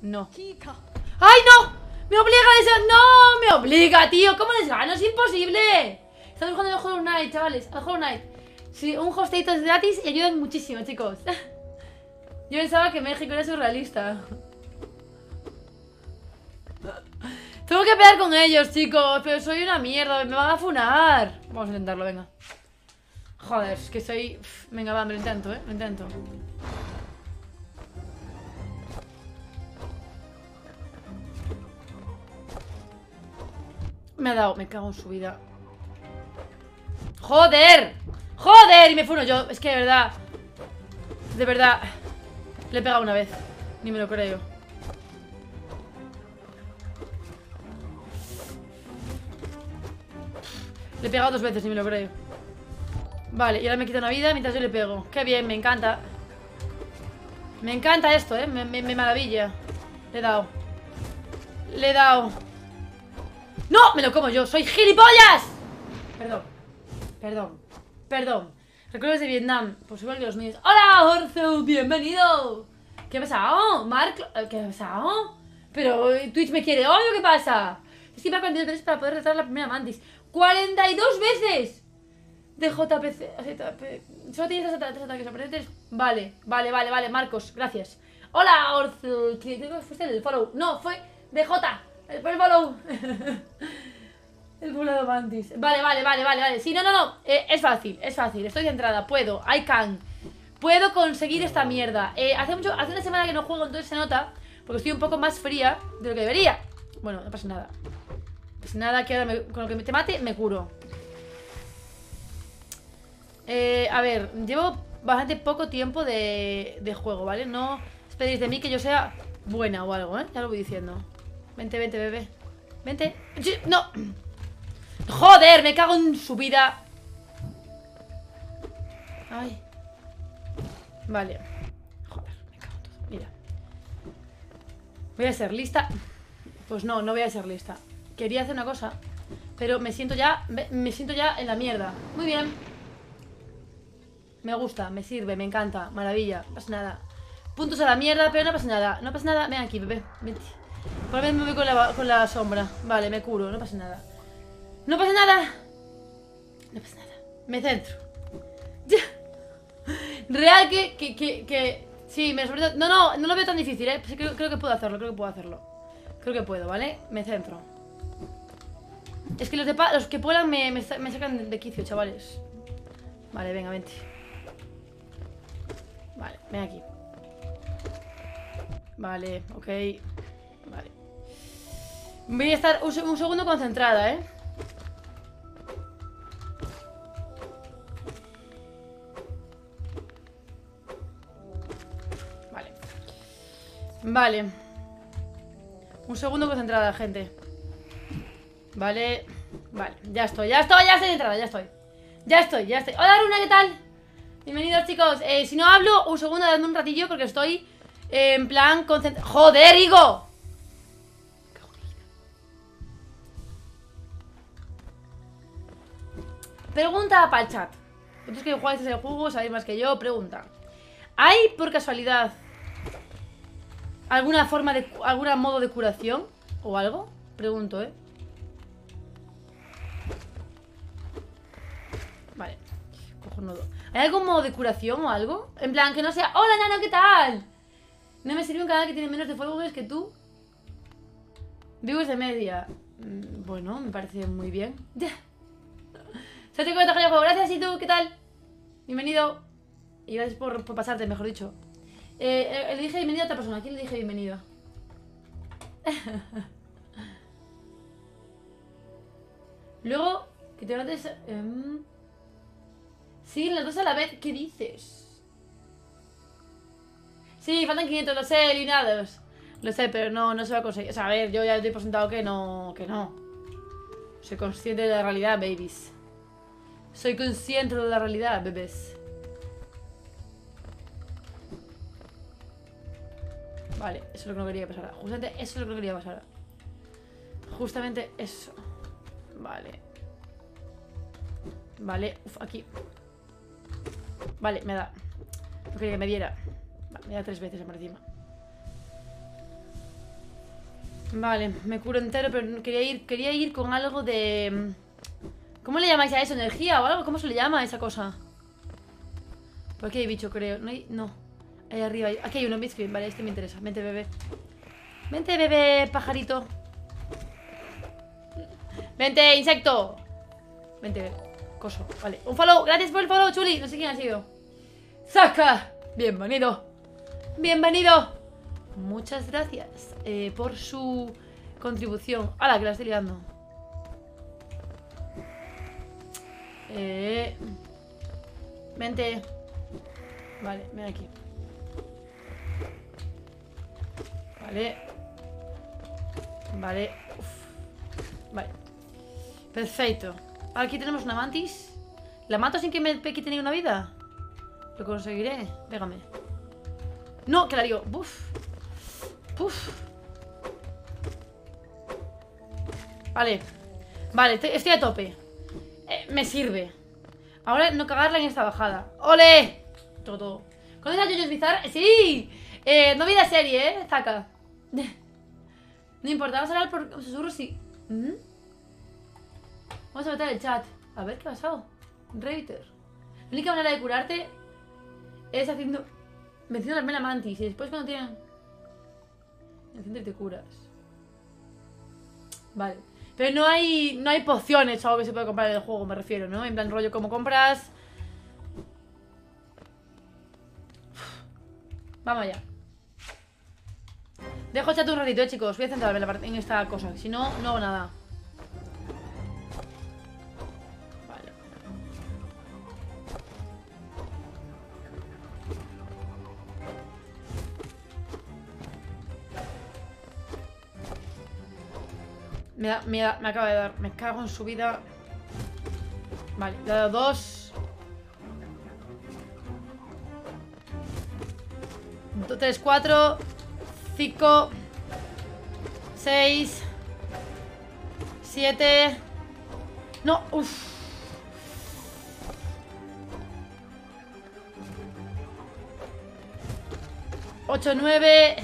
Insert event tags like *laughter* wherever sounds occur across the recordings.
No. ¡Ay, no! ¡Me obliga a esa... ¡No! ¡Me obliga, tío! ¿Cómo les gano? ¡Es imposible! Estamos jugando al Hollow Knight, chavales. Al Hollow Knight. Sí, un hostito es gratis y ayudan muchísimo, chicos. *laughs* Yo pensaba que México era surrealista. *laughs* Tengo que pelear con ellos, chicos. Pero soy una mierda. Me van a funar. Vamos a intentarlo, venga. Joder, es que soy... Venga, va, me lo intento, ¿eh? Lo intento. Me ha dado, me cago en su vida. ¡Joder! ¡Joder! Y me funo yo, es que de verdad De verdad Le he pegado una vez, ni me lo creo. Le he pegado dos veces, ni me lo creo. Vale, y ahora me quita una vida mientras yo le pego. Qué bien, me encanta. Me encanta esto, eh, me, me maravilla. Le he dado. Le he dado ¡No! ¡Me lo como yo! ¡Soy gilipollas! Perdón. Perdón. Perdón. Recuerdos de Vietnam. Pues igual que los míos. ¡Hola, Orzo! ¡Bienvenido! ¿Qué ha pasado? ¿Mark? ¿Qué ha pasado? Pero eh, Twitch me quiere hoy o qué pasa? Es que me ha 42 veces para poder retar la primera mantis. ¡42 veces! De JPC. Solo tienes tres ataques sorprendentes. Vale, vale, vale, vale. Marcos, gracias. Hola, Orzo. Creo que fuiste el follow. No, fue de J. El follow. *laughs* El volado mantis. Vale, vale, vale, vale, vale. Sí, no, no, no. Eh, es fácil, es fácil. Estoy centrada. Puedo. I can. Puedo conseguir esta mierda. Eh, hace mucho, hace una semana que no juego, entonces se nota. Porque estoy un poco más fría de lo que debería. Bueno, no pasa nada. Pues nada, que ahora con lo que te mate, me curo. Eh, a ver, llevo bastante poco tiempo de, de juego, ¿vale? No esperéis de mí que yo sea buena o algo, ¿eh? Ya lo voy diciendo. Vente, vente, bebé. Vente. ¡No! ¡Joder! Me cago en su vida. Ay. Vale. Joder, me cago en todo. Mira. Voy a ser lista. Pues no, no voy a ser lista. Quería hacer una cosa. Pero me siento ya. Me siento ya en la mierda. Muy bien. Me gusta, me sirve, me encanta. Maravilla. No pasa nada. Puntos a la mierda, pero no pasa nada. No pasa nada. Ven aquí, bebé. Vente. Vez me voy con la, con la sombra. Vale, me curo, no pasa nada. ¡No pasa nada! No pasa nada. Me centro. *laughs* Real que, que, que, que... Sí, me sobre No, no, no lo veo tan difícil, ¿eh? creo, creo que puedo hacerlo, creo que puedo hacerlo. Creo que puedo, ¿vale? Me centro. Es que los, de los que puedan me, me, sacan de quicio, chavales. Vale, venga, vente. Vale, ven aquí. Vale, ok. Vale. Voy a estar un, segundo concentrada, ¿eh? Vale. Vale. Un segundo concentrada, gente. Vale. Vale, ya estoy, ya estoy, ya estoy entrada, ya estoy. Ya estoy, ya estoy. Hola, Runa, ¿qué tal? Bienvenidos, chicos. Eh, si no hablo, un segundo, dando un ratillo porque estoy en plan concentrado. ¡Joder, Igo! Pregunta para el chat. Vosotros que jugáis ese juego, sabéis más que yo, pregunta. ¿Hay, por casualidad, alguna forma de... algún modo de curación? ¿O algo? Pregunto, ¿eh? Vale. Cojonudo. ¿Hay algún modo de curación o algo? En plan, que no sea... ¡Hola, Nano, ¿qué tal? No me sirve un canal que tiene menos de fuego que tú. Vivos de media. Mm, bueno, me parece muy bien. *laughs* Ya. 74 gracias y tú, ¿qué tal? Bienvenido. Y gracias por, pasarte, mejor dicho. Eh, eh le dije bienvenido a otra persona. ¿A quién le dije bienvenido? *laughs* Luego, que te notes... Em, sí, las dos a la vez. ¿Qué dices? Sí, faltan 500, lo sé, eliminados. Lo sé, pero no, no se va a conseguir. O sea, a ver, yo ya estoy por sentado que no... Que no. Soy consciente de la realidad, babies. Soy consciente de la realidad, bebés. Vale, eso es lo que no quería pasar. Justamente eso es lo que no quería pasar. Justamente eso. Vale. Vale, uf, aquí. Vale, me da. No quería que me diera. Me da tres veces por encima. Vale, me curo entero, pero quería ir, quería ir con algo de... ¿Cómo le llamáis a eso? ¿Energía o algo? ¿Cómo se le llama a esa cosa? Por aquí hay bicho, creo. No hay... No. Ahí arriba. hay- Aquí hay uno, Biscuit. Vale, este me interesa. Vente, bebé. Vente, bebé, pajarito. Vente, insecto. Vente, coso. Vale. Un follow. Gracias por el follow, Chuli. No sé quién ha sido. Saca. Bienvenido. Bienvenido. Muchas gracias eh, por su contribución. ¡Hala, que la estoy liando! Eh, vente. Vale, ven aquí. Vale. Vale. Vale. Perfecto. Aquí tenemos una mantis. ¿La mato sin que me quite ni una vida? Lo conseguiré. Pégame. No, que la digo. Buf. Puf. Vale. Vale, estoy a tope. Eh, me sirve. Ahora no cagarla en esta bajada. ¡Ole! Todo. ¿Conoces a Jojo's Bizarre? ¡Sí! Eh, no vi la serie, ¿eh? Zaka. *laughs* No importa, vamos a hablar por susurros y... ¿Mm? Vamos a meter el chat. A ver qué ha pasado. Reiter. La única manera de curarte es haciendo... Menciona la mantis y después cuando tienen... Enciende y te curas. Vale. Pero no hay, no hay pociones o algo que se puede comprar en el juego, me refiero, ¿no? En plan rollo como compras... Vamos allá. Dejo chat un ratito, eh, chicos. Voy a centrarme en esta cosa. Si no, no hago nada. Me, da, me, da- me acaba de dar. Me cago en su vida. Vale, le he dado dos. Do- Tres, cuatro. Cinco. Seis. Siete. No, uff. Ocho, nueve.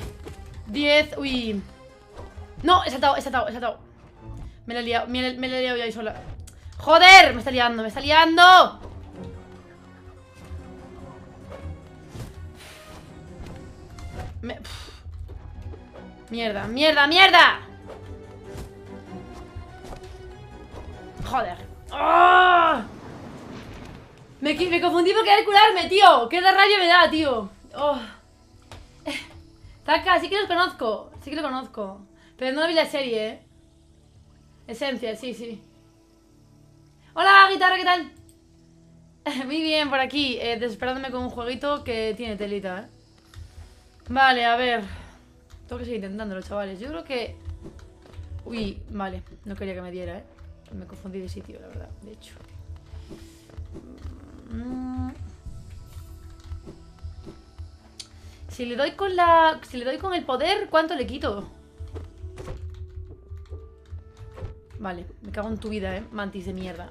Diez. Uy. No, he saltado, he saltado, he saltado. Me la he liado, me, la- me la he liado yo ahí sola. ¡Joder! Me está liando, me está liando. Mierda, mierda, mierda. Joder. ¡Ah! Me, me confundí por querer curarme, tío. ¿Qué de rayo me da, tío? Oh. *laughs* Taka, sí que los conozco. Sí que lo conozco. Pero no vi la serie, ¿eh? Esencia, sí, sí. Hola, guitarra, ¿qué tal? *laughs* Muy bien, por aquí. eh, desesperándome con un jueguito que tiene telita, ¿eh? Vale, a ver. Tengo que seguir intentándolo, chavales. Yo creo que... Uy, vale. No quería que me diera, ¿eh? Me confundí de sitio, la verdad, de hecho. Mm. Si le doy con la... Si le doy con el poder, ¿cuánto le quito? Vale, me cago en tu vida, eh, mantis de mierda.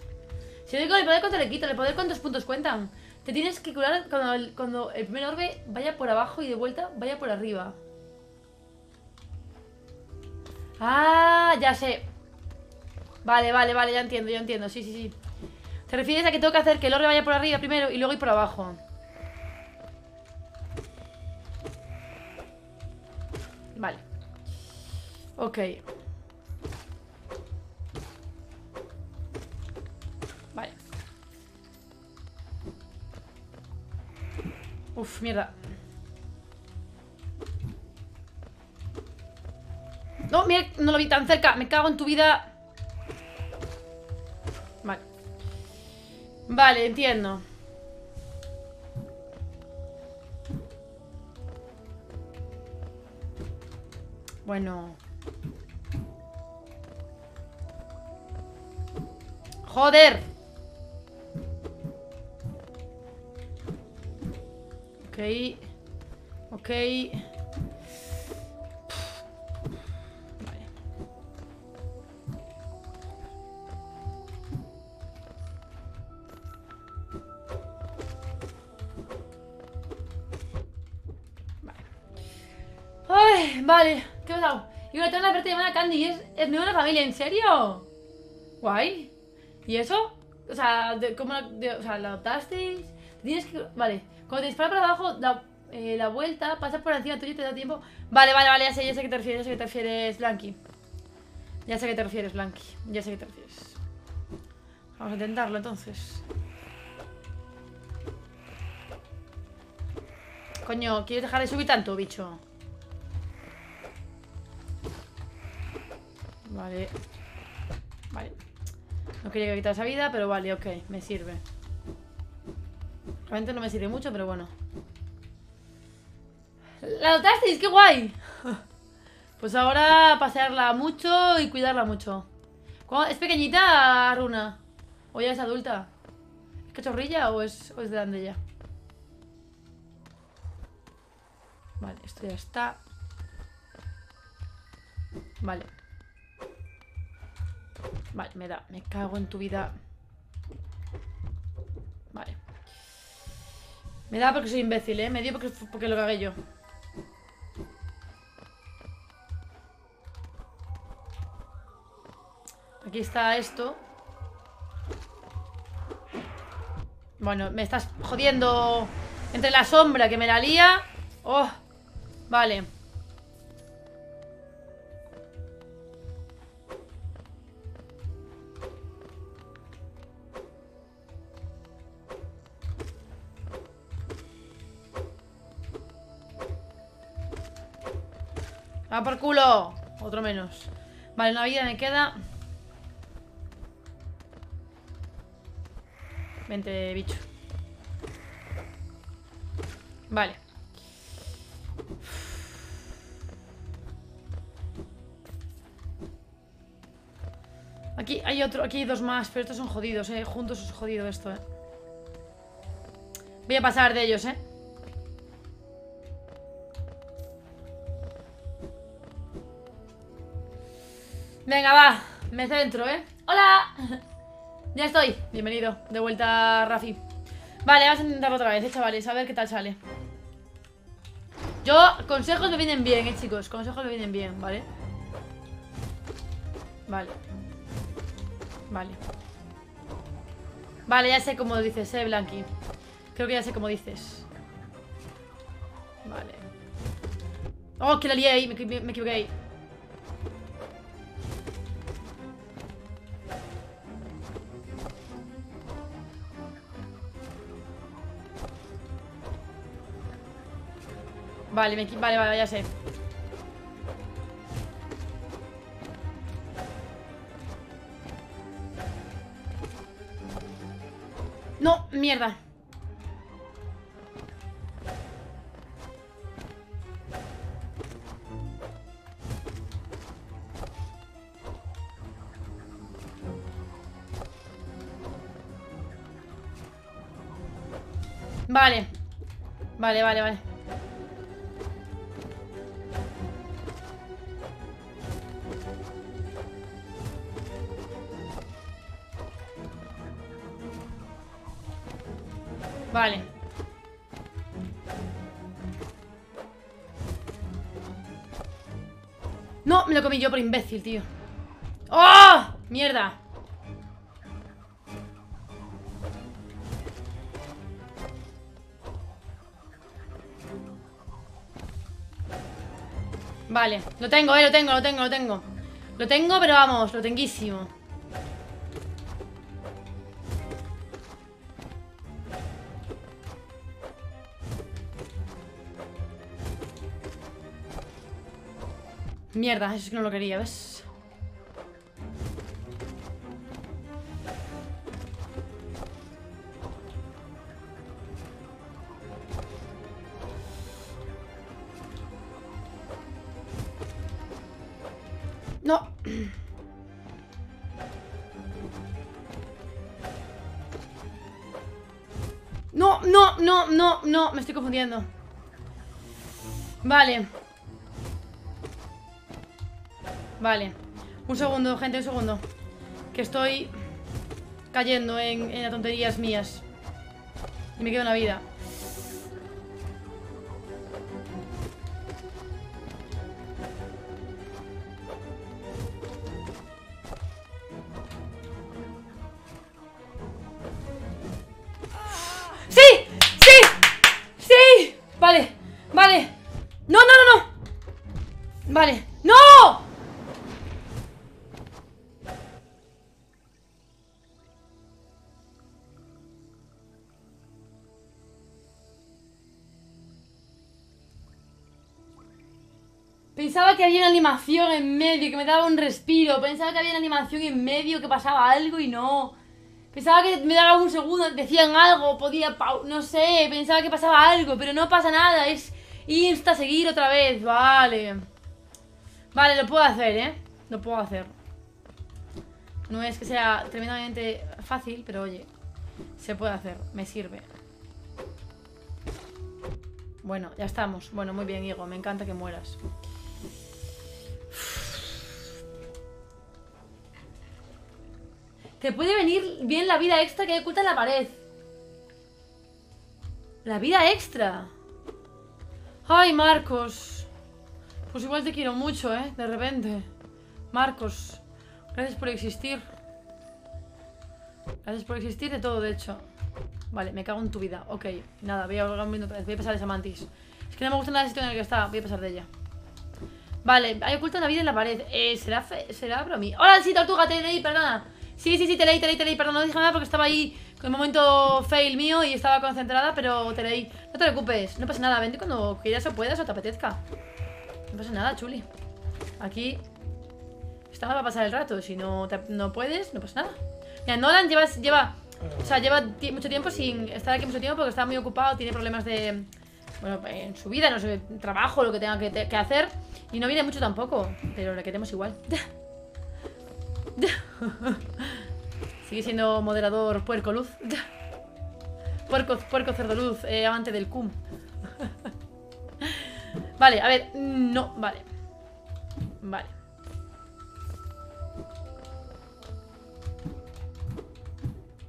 Si le con el poder, ¿cuánto le quito? ¿El poder cuántos puntos cuentan? Te tienes que curar cuando el, cuando el primer orbe vaya por abajo y de vuelta vaya por arriba. Ah, ya sé. Vale, vale, vale, ya entiendo, ya entiendo. Sí, sí, sí. Te refieres a que tengo que hacer que el orbe vaya por arriba primero y luego ir por abajo. Vale. Ok. Uf, mierda. No, mira, no lo vi tan cerca. Me cago en tu vida. Vale. Vale, entiendo. Bueno. Joder. Ok. Ok. Vale. Vale. Ay, vale. ¿Qué me dado? Y una oferta llamada Candy y es, es nuevo en la familia, ¿en serio? Guay. ¿Y eso? O sea, ¿cómo de- o sea, la adoptasteis? Tienes que... Vale. Cuando te para abajo, da eh, la vuelta, pasa por encima tuyo y te da tiempo... Vale, vale, vale, ya sé, ya sé a qué te refieres, ya sé a qué te refieres, Blanqui. Ya sé a qué te refieres, Blanqui. Ya sé a qué te refieres. Vamos a intentarlo, entonces. Coño, ¿quieres dejar de subir tanto, bicho? Vale. Vale. No quería quitar esa vida, pero vale, ok, me sirve. Realmente no me sirve mucho, pero bueno. ¡La adoptasteis! ¡Qué guay! *laughs* Pues ahora pasearla mucho y cuidarla mucho. ¿Cuándo- ¿Es pequeñita, Runa? ¿O ya es adulta? ¿Es cachorrilla o es, o es grande ya? Vale, esto ya está. Vale. Vale, me da. Me cago en tu vida. Vale. Me da porque soy imbécil, ¿eh? Me dio porque, porque lo cagué yo. Aquí está esto. Bueno, me estás jodiendo entre la sombra que me la lía. Oh, vale. ¡Va por culo! Otro menos. Vale, una vida me queda. Vente, bicho. Vale. Aquí hay otro, aquí hay dos más, pero estos son jodidos, eh. Juntos es jodido esto, eh. Voy a pasar de ellos, eh. Venga, va. Me centro, ¿eh? ¡Hola! Ya estoy. Bienvenido. De vuelta, Rafi. Vale, vamos a intentarlo otra vez, ¿eh, chavales? A ver qué tal sale. Yo, consejos me vienen bien, ¿eh, chicos? Consejos me vienen bien, ¿vale? Vale. Vale. Vale, ya sé cómo dices, eh, Blanqui. Creo que ya sé cómo dices. Vale. Oh, que la lié ahí. Me, equi- me equivoqué ahí. Vale, me vale, vale, ya sé. No, mierda. Vale, vale, vale. Vale. Yo por imbécil, tío. ¡Oh! ¡Mierda! Vale, lo tengo, eh, lo tengo, lo tengo, lo tengo Lo tengo, pero vamos, lo tenguísimo Mierda, eso es que no lo quería, ¿ves? No. No, no, no, no, no Me estoy confundiendo. Vale Vale. Un segundo, gente, un segundo. Que estoy Cayendo en, en tonterías mías. Y me queda una vida Pensaba que había una animación en medio, que me daba un respiro. Pensaba que había una animación en medio, que pasaba algo y no. Pensaba que me daba un segundo, decían algo, podía... No sé, pensaba que pasaba algo, pero no pasa nada. Es insta seguir otra vez. Vale. Vale, lo puedo hacer, ¿eh? Lo puedo hacer. No es que sea tremendamente fácil, pero oye, se puede hacer, me sirve. Bueno, ya estamos. Bueno, muy bien, Higo, me encanta que mueras. Te puede venir bien la vida extra que hay oculta en la pared. La vida extra. Ay, Marcos. Pues igual te quiero mucho, ¿eh? De repente. Marcos. Gracias por existir. Gracias por existir de todo, de hecho. Vale, me cago en tu vida. Ok, nada, voy a, voy a pasar esa mantis. Es que no me gusta nada la situación en la que está. Voy a pasar de ella. Vale, hay oculta una vida en la pared. Eh, ¿será, fe ¿será mí? ¡Hola, sí, tortuga! Te leí, perdona. Sí, sí, sí, te leí, te leí, te leí, perdón, no dije nada porque estaba ahí con un momento fail mío y estaba concentrada, pero te leí. No te preocupes, no pasa nada, vente cuando quieras o puedas o te apetezca. No pasa nada, chuli. Aquí está para pasar el rato, si no, no puedes, no pasa nada. Mira, Nolan lleva, lleva, o sea, lleva mucho tiempo sin estar aquí mucho tiempo porque está muy ocupado, tiene problemas de, bueno, en su vida, no sé, trabajo, lo que tenga que, que hacer. Y no viene mucho tampoco, pero le queremos igual. *laughs* *laughs* Sigue siendo moderador puerco luz. *laughs* puerco, puerco cerdo luz, eh, amante del cum. *laughs* vale, a ver. No, vale. Vale.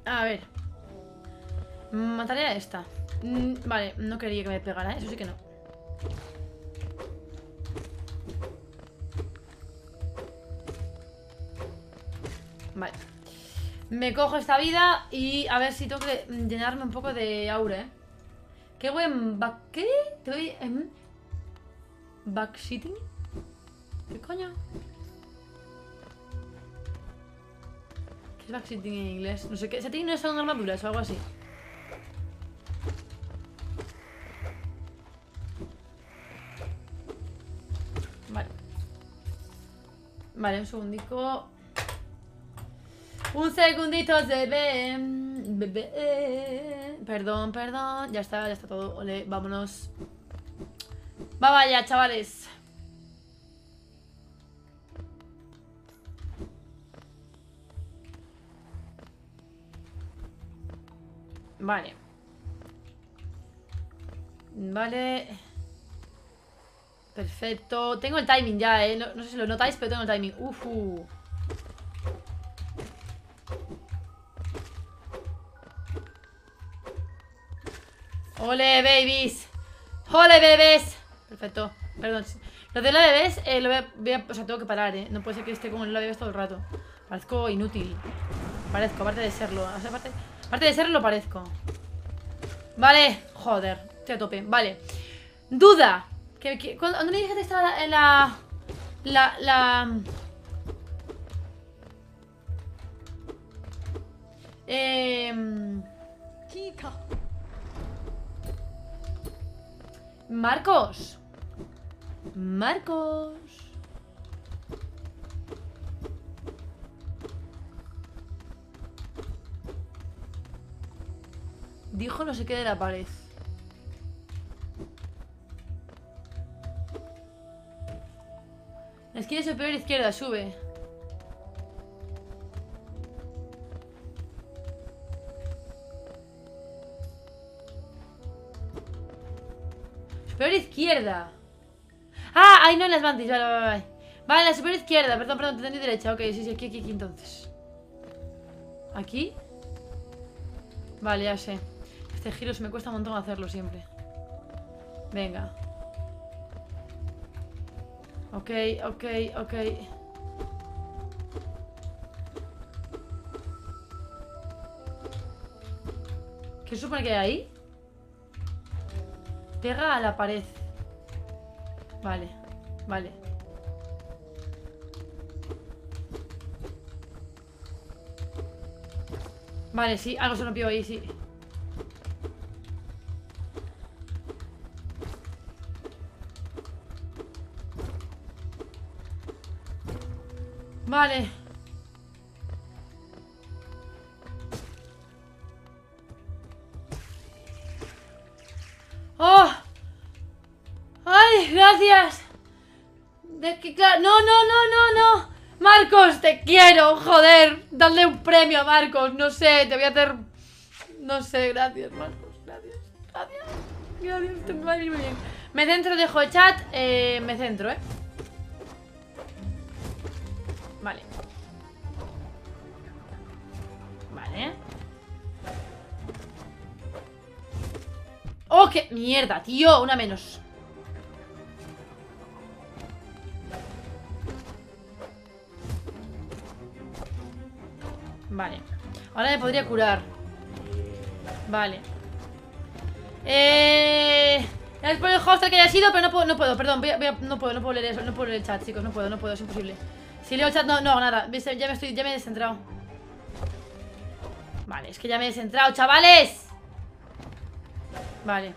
A ver. Mataré a esta. Mm, vale, no quería que me pegara, ¿eh? eso sí que no. Vale. Me cojo esta vida y a ver si tengo que llenarme un poco de aura, ¿eh? ¿Qué buen. ¿Qué? ¿Te voy en... Backseating? ¿Qué coño? ¿Qué es backseating en inglés? No sé qué. ¿Setting no son armaduras o algo así? Vale. Vale, un segundico. Un segundito, bebé. Bebé. Perdón, perdón. Ya está, ya está todo. Ole, vámonos. Va, vaya, chavales. Vale. Vale. Perfecto. Tengo el timing ya, ¿eh? No, sé si lo notáis, pero tengo el timing. Uf. ¡Ole, babies! ¡Ole, bebés! Perfecto. Perdón. Lo de la bebés, eh, lo voy a, O sea, tengo que parar, ¿eh? No puede ser que esté con la bebés todo el rato. Parezco inútil. Parezco, aparte de serlo. O sea, aparte, de serlo, parezco. Vale. Joder. Estoy a tope. Vale. Duda. ¿Qué, ¿Dónde me dije que estaba la... La... La... Eh... Marcos. Marcos. Dijo no sé qué de la pared. La esquina superior izquierda, sube. Izquierda. Ah, ahí no en las mantis. Vale, vale, vale. Vale, la superior izquierda. Perdón, perdón, te entendí derecha. Ok, sí, sí, aquí, aquí, aquí, entonces. ¿Aquí? Vale, ya sé. Este giro se me cuesta un montón hacerlo siempre. Venga. Ok, ok, ok. ¿Qué supone que hay ahí? Pega a la pared. Vale, vale. Vale, sí, algo se rompió ahí, sí. Vale. Que, claro, no, no, no, no, no. Marcos, te quiero, joder. Dale un premio a Marcos, no sé, te voy a hacer... No sé, gracias, Marcos, gracias. Gracias. Gracias, te va a ir muy bien. Me centro, dejo el chat, eh, me centro, ¿eh? Vale. Vale. ¡Oh, qué mierda, tío! Una menos. Vale. Ahora me podría curar. Vale. Eh... Es por el hostel que haya sido, pero no puedo, no puedo, perdón, no puedo, no puedo leer eso, no puedo leer el chat, chicos, no puedo, no puedo, es imposible. Si leo el chat, no, no, nada, ya me estoy, ya me he descentrado. Vale, es que ya me he descentrado, chavales. Vale.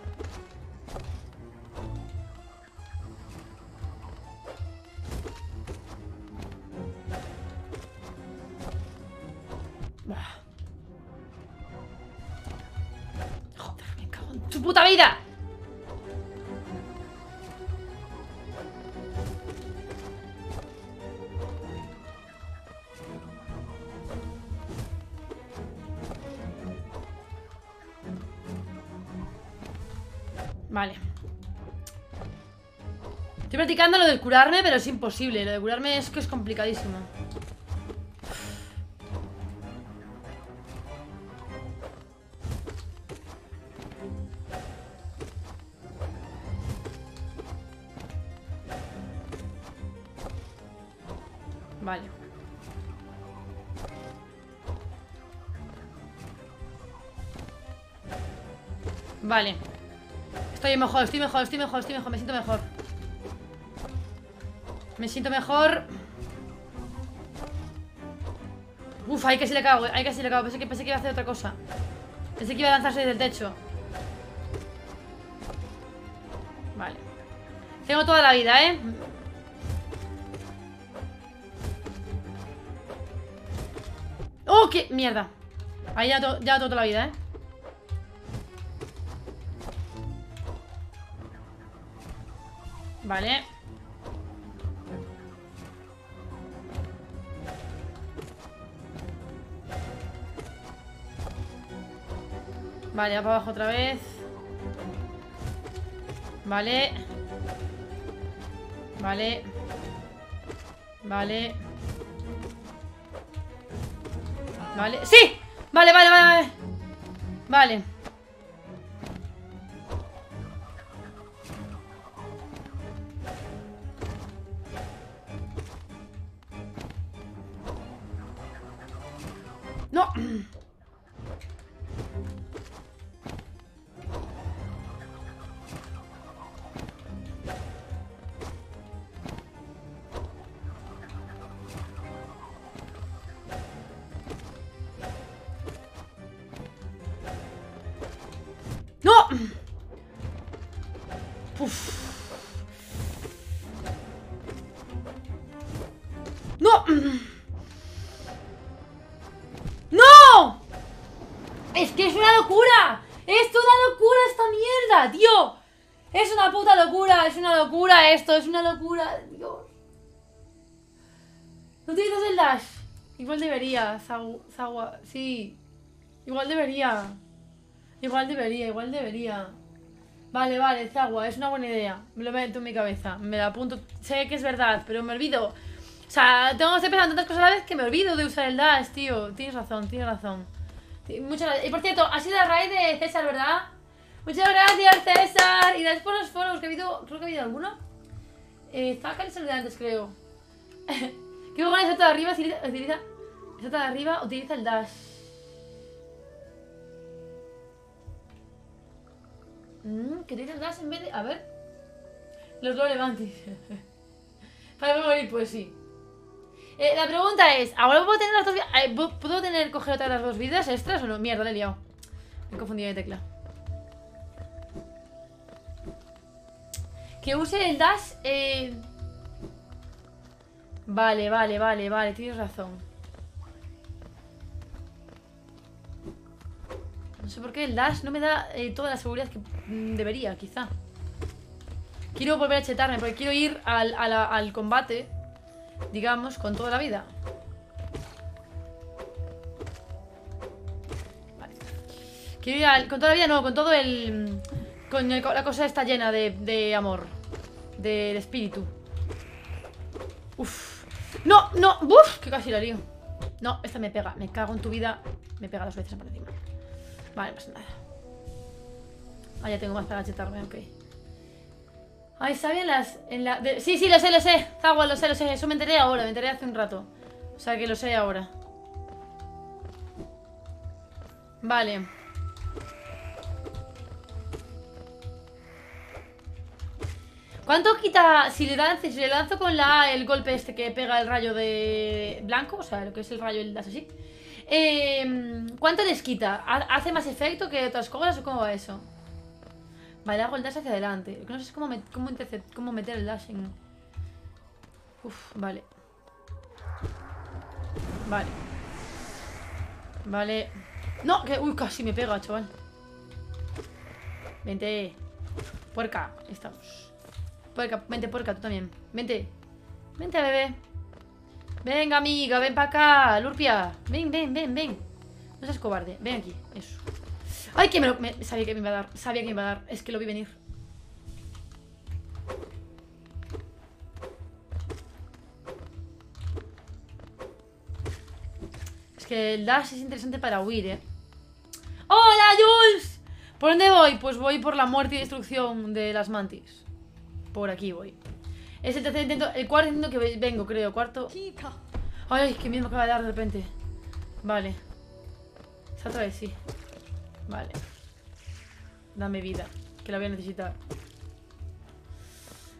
Practicando lo del curarme, pero es imposible. Lo de curarme es que es complicadísimo. Vale. Vale. Estoy mejor, estoy mejor, estoy mejor, estoy mejor, me siento mejor. Me siento mejor. Uf, ahí casi le cago, ahí casi le cago. Pensé que, iba a hacer otra cosa. Pensé que iba a lanzarse desde el techo. Vale. Tengo toda la vida, ¿eh? ¡Oh, qué mierda! Ahí ya, to- ya toda la vida, ¿eh? Vale. Vale, va para abajo otra vez. Vale. Vale. Vale. Vale. ¡Sí! Vale, vale, vale, vale. Vale. No. ¡No! Es que es una locura. Es una locura esta mierda, tío. Es una puta locura, es una locura esto, es una locura, Dios. ¿No utilizas el dash? Igual debería, Zagu- Zagua, sí. Igual debería. Igual debería, igual debería. Vale, vale, Zagua, es una buena idea. Me lo meto en mi cabeza. Me la apunto. Sé que es verdad, pero me olvido. O sea, tengo que estar pensando tantas cosas a la vez que me olvido de usar el dash, tío. Tienes razón, tienes razón. Muchas gracias. Y por cierto, ha sido a raíz de César, ¿verdad? Muchas gracias, César. Y gracias por los foros, que ha habido. Creo que ha habido alguno. Eh, estaba Cali de antes, creo. *laughs* ¿Qué el salto de arriba? Utiliza, utiliza, de arriba utiliza el dash. Mm, que el dash en vez de. A ver. Los doble levantes. *laughs* Para morir, pues sí. Eh, la pregunta es, ¿ahora puedo tener las dos? Eh, ¿Puedo tener, coger otras dos vidas extras o no? Mierda, le he liado. Me he confundido de tecla. Que use el dash eh... Vale, vale, vale, vale, tienes razón No sé por qué el dash no me da eh, toda la seguridad que mm, debería, quizá Quiero volver a chetarme porque quiero ir al, al combate Digamos, con toda la vida. Vale. Con toda la vida, no, con todo el... Con la cosa está llena de, de amor Del espíritu. Uf. No, no, uf, que casi la lío No, esta me pega, me cago en tu vida Me pega dos veces por encima. Vale, no nada. Ah, ya tengo más para chetarme, ok Ay, ¿saben las...? En la, sí, sí, lo sé, lo sé Zagua, lo sé, lo sé Eso me enteré ahora, me enteré hace un rato O sea que lo sé ahora Vale ¿Cuánto quita si le, lanzo, si le lanzo con la A el golpe este que pega el rayo de blanco? O sea, lo que es el rayo del así. Eh, ¿Cuánto les quita? ¿Hace más efecto que otras cosas o cómo va eso? Vale, hago el dash hacia adelante. No sé cómo, cómo, meter el dash en... Uf, vale. Vale. Vale. No, que... Uy, casi me pega, chaval. Vente. Puerca. Estamos. Puerca, vente, puerca, tú también. Vente. Vente, bebé. Venga, amiga, ven para acá. Lurpia. Ven, ven, ven, ven. No seas cobarde. Ven aquí. Eso. Ay, que me lo... sabía que me iba a dar. Sabía que me iba a dar. Es que lo vi venir. Es que el dash es interesante para huir, ¿eh? ¡Hola, Jules! ¿Por dónde voy? Pues voy por la muerte y destrucción de las mantis. Por aquí voy. Es el tercer intento, el cuarto intento que vengo, creo. Cuarto. Ay, qué miedo me acaba de dar de repente. Vale. Esta otra vez, sí. Vale. Dame vida, que la voy a necesitar.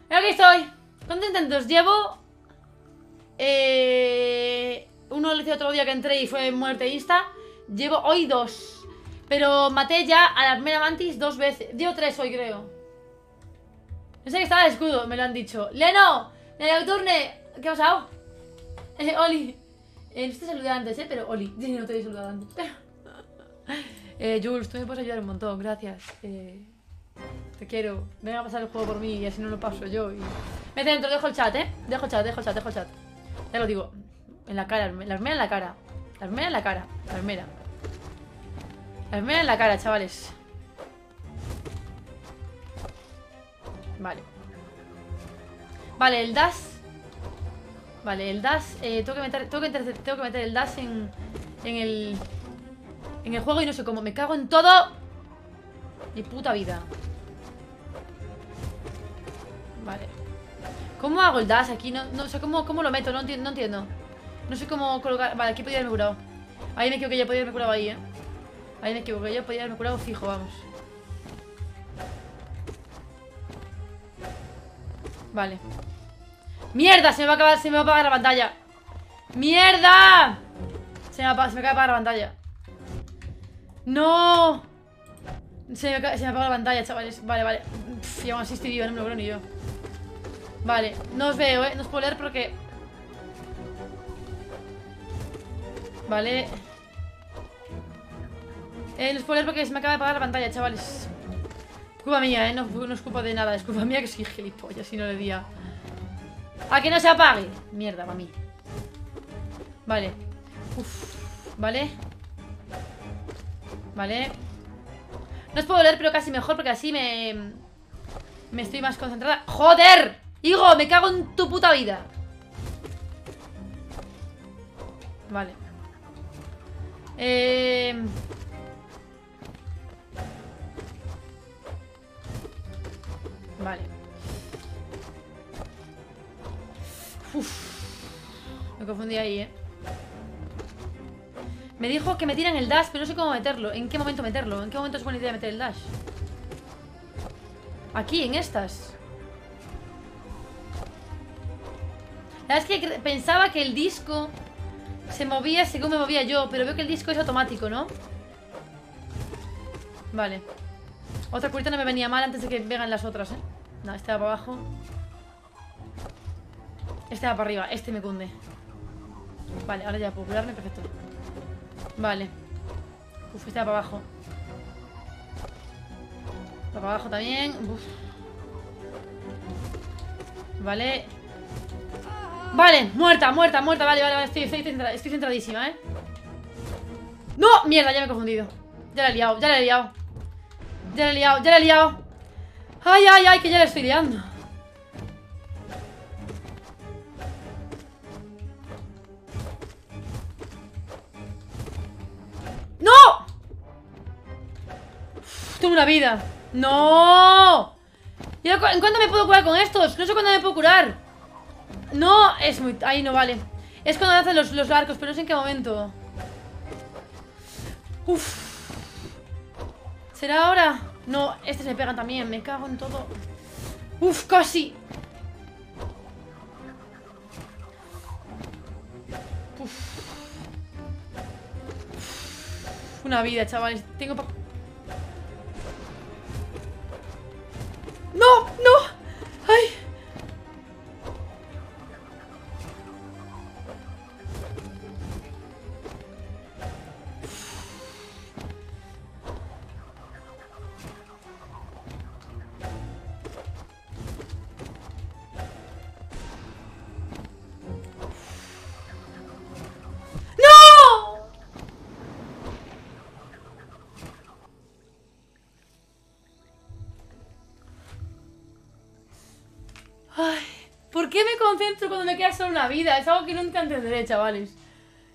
aquí estoy. ¿Cuántos intentos llevo? Eh, uno le hice otro día que entré y fue muerte insta. Llevo hoy dos. Pero maté ya a la primera mantis dos veces. Dio tres hoy, creo. No sé que estaba de escudo, me lo han dicho. ¡Leno! ¡Nocturne! ¿Qué ha pasado? Eh, *laughs* Oli. Eh, no te saludé antes, ¿eh? Pero Oli, no te he saludado antes. *laughs* eh, Jules, tú me puedes ayudar un montón, gracias. Eh, te quiero. Venga a pasar el juego por mí y así no lo paso yo. Y... Vete dentro, dejo el chat, ¿eh? Dejo el chat, dejo el chat, dejo el chat. Ya lo digo. En la cara, la armera en la cara. La armera en la cara. La armera. La armera en la cara, chavales. Vale. Vale, el dash. Vale, el dash. Eh, tengo, que meter, tengo, que tengo que meter el dash en, en el. En el juego y no sé cómo. Me cago en todo. Mi puta vida. Vale. ¿Cómo hago el dash aquí? No, no cómo, cómo lo meto. No entiendo, no sé cómo colocar. Vale, aquí podía haberme curado. Ahí me equivoqué, ya podía haberme curado ahí, eh. Ahí me equivoqué, yo podía haberme curado fijo, vamos. Vale ¡Mierda! Se me va a acabar, se me va a apagar la pantalla ¡Mierda! Se me, va, se me acaba de apagar la pantalla ¡No! Se me, se me apaga la pantalla, chavales Vale, vale Pff, y aún así estoy viva, no me lo creo ni yo Vale, no os veo, eh No os puedo leer porque... Vale Eh, no os puedo leer porque se me acaba de apagar la pantalla, chavales Culpa mía, ¿eh? No, no, es culpa de nada, es culpa mía que soy gilipollas y no le di a... ¡A que no se apague! Mierda, para mí. Vale. Uf. Vale. Vale. No os puedo leer, pero casi mejor porque así me... Me estoy más concentrada. ¡Joder! Higo, me cago en tu puta vida. Vale. Eh... Vale. Uf. Me confundí ahí, ¿eh? Me dijo que me tiran el dash, pero no sé cómo meterlo. ¿En qué momento meterlo? ¿En qué momento es buena idea meter el dash? Aquí, en estas. ¿Sabes que Pensaba que el disco se movía según me movía yo, pero veo que el disco es automático, ¿no? Vale. Otra curita no me venía mal antes de que vengan las otras, ¿eh? No, este va para abajo. Este va para arriba, este me cunde. Vale, ahora ya puedo curarme, perfecto. Vale. Uf, va para abajo. Va para abajo también. Vale. Vale, muerta, muerta, muerta. Vale, vale, vale. Estoy, estoy, centradísima, ¿eh? ¡No! Mierda, ya me he confundido. Ya la he liado, ya la he liado. Ya la he liado, ya la he liado. Ay, ay, ay, que ya la estoy liando. Una vida. ¡No! ¿En cuándo me puedo curar con estos? No sé cuándo me puedo curar. No, es muy... Ahí no vale. Es cuando hacen los, los arcos, pero no sé en qué momento. Uf. ¿Será ahora? No, este se pegan también. Me cago en todo. Uf, casi. Uf. Una vida, chavales. Tengo pa... ¡No! ¡No! ¡Ay! Concentro cuando me queda solo una vida. Es algo que nunca entenderé, chavales.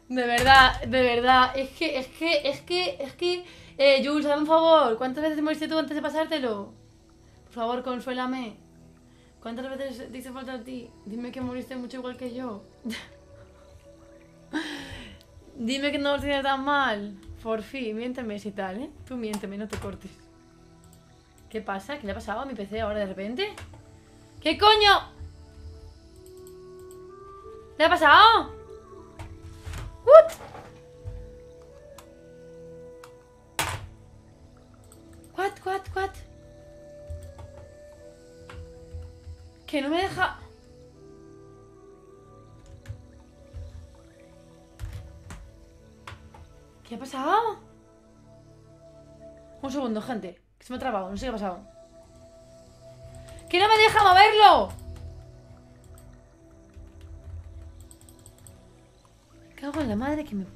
De verdad, de verdad. Es que, es que, es que, es que... Eh, Jules, dame un favor. ¿Cuántas veces te moriste tú antes de pasártelo? Por favor, consuélame. ¿Cuántas veces te hizo falta a ti? Dime que moriste mucho igual que yo. *laughs* Dime que no lo tienes tan mal. Por fin, miénteme si tal, ¿eh? Tú miénteme, no te cortes. ¿Qué pasa? ¿Qué le ha pasado a mi PC ahora de repente? ¿Qué coño? ¿Qué ha pasado? What? What, what, what? Que no me deja... ¿Qué ha pasado? Un segundo, gente. Que se me ha trabado, no sé qué ha pasado. ¡Que no me deja moverlo! Cago en la madre que me...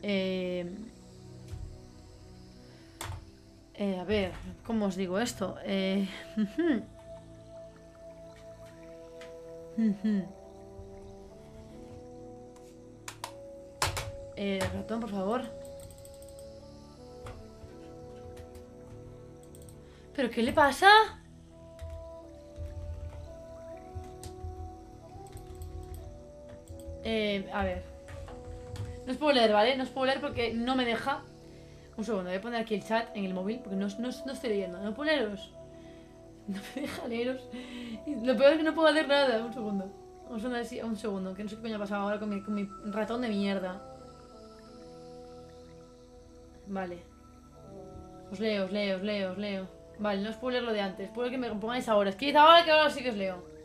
Eh... Eh, a ver, ¿cómo os digo esto? Eh... eh, ratón, por favor. ¿Pero qué le pasa? Eh, a ver. No os puedo leer, ¿vale? No os puedo leer porque no me deja. Un segundo, voy a poner aquí el chat en el móvil porque no, no, estoy leyendo. No puedo leeros. *laughs* No me deja leeros. lo peor es que no puedo leer nada. Un segundo. Un segundo, un segundo que no sé qué coño ha pasado ahora con mi, con mi ratón de mierda. Vale. Os leo, os leo, os leo, os leo. Vale, no os puedo leer lo de antes. Puedo que me pongáis ahora. Es que ahora que ahora sí que os leo.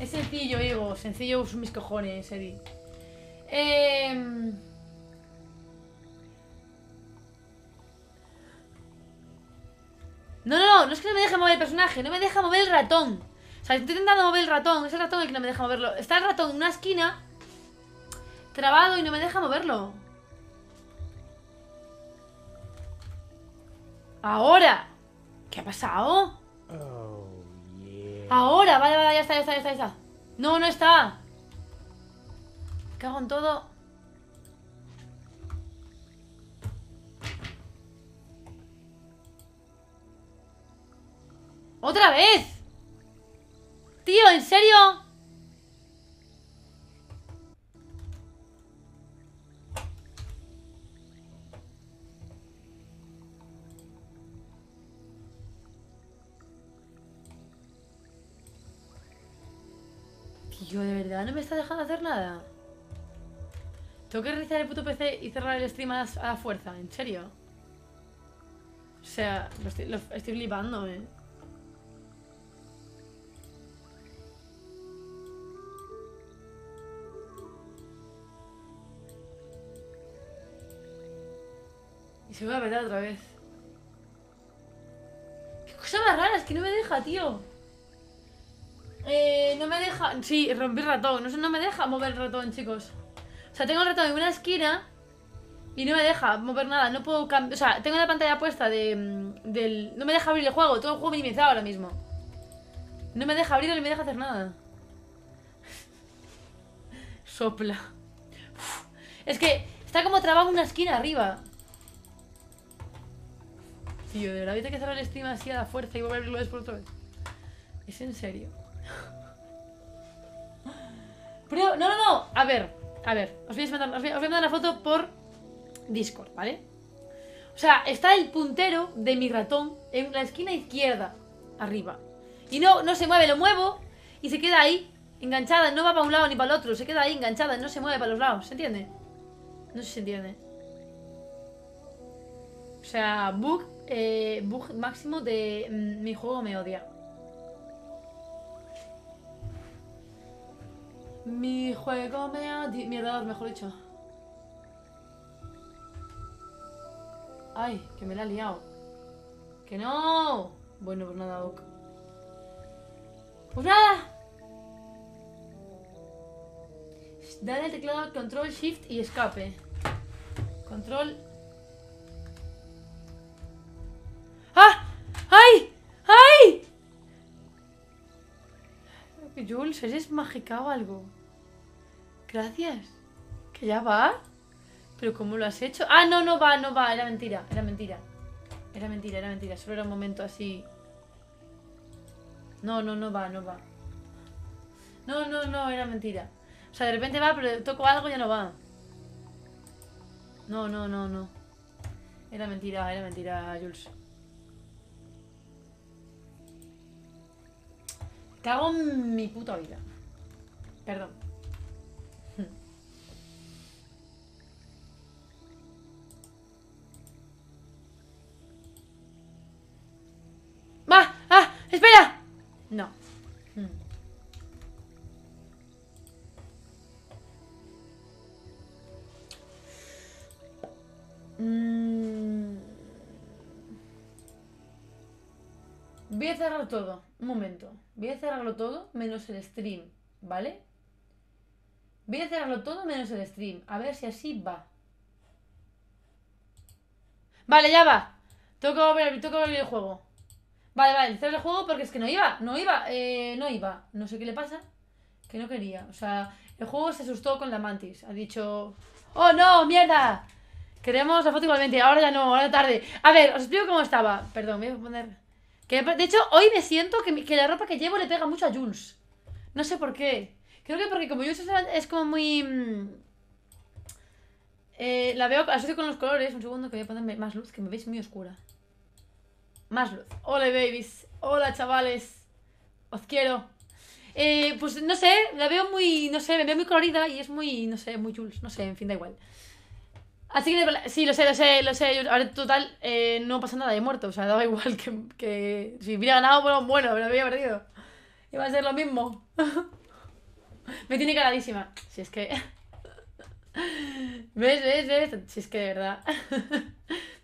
Es sencillo, Igo. Sencillo son mis cojones, Eddie. Eh... No, no, no, no es que no me deje mover el personaje, no me deja mover el ratón. O sea, estoy intentando mover el ratón, es el ratón el que no me deja moverlo. Está el ratón en una esquina, trabado y no me deja moverlo. Ahora. ¿Qué ha pasado? Ahora, vale, vale, ya está, ya está, ya está, ya está. No, no está. cago en todo. ¡Otra vez! Tío, ¿en serio? De verdad, no me está dejando hacer nada. Tengo que reiniciar el puto PC y cerrar el stream a la, fuerza, ¿en serio? O sea, estoy, lo estoy flipando, eh. Y se va a petar otra vez. Qué cosa más rara, es que no me deja, tío. Eh, no me deja. Sí, rompí ratón. No, no me deja mover el ratón, chicos. O sea, tengo el ratón en una esquina y no me deja mover nada. No puedo cambiar. O sea, tengo la pantalla puesta de, mm, del. No me deja abrir el juego. Tengo el juego minimizado ahora mismo. No me deja abrirlo ni me deja hacer nada. *laughs* Sopla. Es que está como trabado una esquina arriba. Tío, de verdad, ahorita que cerrar el stream así a la fuerza y volver a abrirlo después otra vez. ¿Es en serio? Pero, no, no, no. A ver, a ver. Os voy a mandar, os a, la foto por Discord, ¿vale? O sea, está el puntero de mi ratón en la esquina izquierda, arriba. Y no, no se mueve, lo muevo y se queda ahí, enganchada. No va para un lado ni para el otro, se queda ahí enganchada, no se mueve para los lados. ¿Se entiende? No sé si se entiende. O sea, bug, eh, bug máximo de mm, mi juego me odia. Mi juego me odia. Mi ordenador, mejor dicho. Ay, que me la ha liado. ¡Que no! Bueno, pues nada, ok. ¡Pues nada! Dale al teclado control, shift y escape. Control. Jules, ¿eres mágica o algo? Gracias. ¿Que ya va? ¿Pero cómo lo has hecho? Ah, no, no va, no va. Era mentira, era mentira. Era mentira, era mentira. Solo era un momento así. No, no, no va, no va. No, no, no, era mentira. O sea, de repente va, pero toco algo y ya no va. No, no, no, no. Era mentira, era mentira, Jules. Cago en mi puta vida. Perdón. *laughs* ¡Va! ¡Ah! ¡Espera! No. Hmm. Voy a cerrar todo. Un momento. Voy a cerrarlo todo menos el stream, ¿vale? Voy a cerrarlo todo menos el stream. A ver si así va. Vale, ya va. Tengo que volver, tengo que abrir el juego. Vale, vale, cerrar el juego porque es que no iba, no iba, eh, no iba. No sé qué le pasa. Que no quería. O sea, el juego se asustó con la mantis. Ha dicho... ¡Oh, no! ¡Mierda! Queremos la foto igualmente. Ahora ya no, ahora tarde. A ver, os explico cómo estaba. Perdón, voy a poner... Que, de hecho, hoy me siento que, que la ropa que llevo le pega mucho a Jules. No sé por qué. Creo que porque como Jules es, como muy... mm, eh, la veo, asocio con los colores. Un segundo que voy a ponerme más luz, que me veis muy oscura. Más luz. Hola, babies. Hola, chavales. Os quiero. Eh, pues no sé, la veo muy, no sé, me veo muy colorida y es muy, no sé, muy Jules. No sé, en fin, da igual. Así que sí, lo sé, lo sé, lo sé. Ahora, total, eh, no pasa nada, he muerto. O sea, *laughs* daba igual que, que si hubiera ganado, bueno, bueno, pero había perdido. Iba a ser lo mismo. *laughs* Me tiene caladísima. Si es que. *laughs* ¿Ves, ves, ves? Si es que de verdad.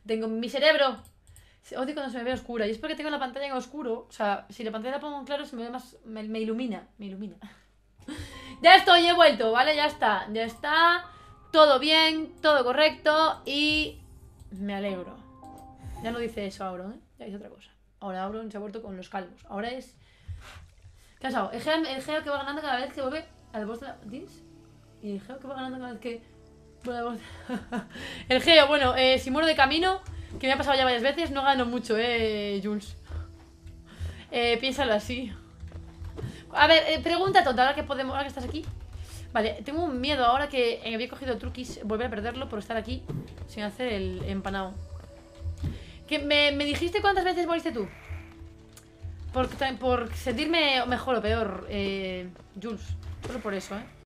tengo mi cerebro. Odio cuando se me ve oscura. Y es porque tengo la pantalla en oscuro. O sea, si la pantalla la pongo en claro, se me ve más. Me, me ilumina. Me ilumina. ya estoy, he vuelto, ¿vale? Ya está. Ya está. Todo bien, todo correcto. Y. Me alegro. Ya no dice eso Auron, ¿eh? Ya dice otra cosa. Ahora Auron se ha vuelto con los calvos. Ahora es. ¿Qué ha pasado? El Geo, el Geo que va ganando cada vez que vuelve al boss de la. Y el Geo que va ganando cada vez que. *laughs* el Geo, bueno, eh, si muero de camino, que me ha pasado ya varias veces, no gano mucho, eh, Jules. Eh, piénsalo así. A ver, eh, pregunta tonta, ahora que podemos. Ahora que estás aquí. Vale, tengo un miedo ahora que había cogido truquis, volver a perderlo por estar aquí sin hacer el empanado. Que me, me dijiste cuántas veces moriste tú. Por, por sentirme mejor o peor, eh, Jules. Solo por eso, ¿eh?